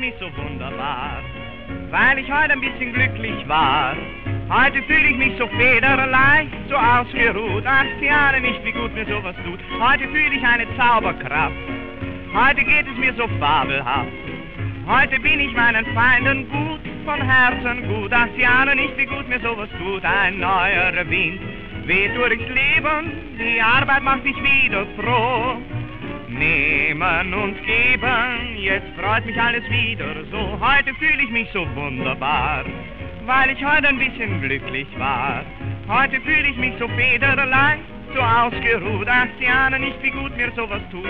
mich so wunderbar, weil ich heute ein bisschen glücklich war. Heute fühle ich mich so federleicht, so ausgeruht. Ach, Sie ahnen nicht, wie gut mir sowas tut. Heute fühle ich eine Zauberkraft. Heute geht es mir so fabelhaft. Heute bin ich meinen Feinden gut, von Herzen gut. Ach, Sie ahnen nicht, wie gut mir sowas tut. Ein neuer Wind weht durchs Leben, die Arbeit macht mich wieder froh. Nehmen und geben, jetzt freut mich alles wieder so. Heute fühle ich mich so wunderbar weil ich heute ein bisschen glücklich war. Heute fühle ich mich so federleicht, so ausgeruht. Ach, Sie ahnen nicht, wie gut mir sowas tut.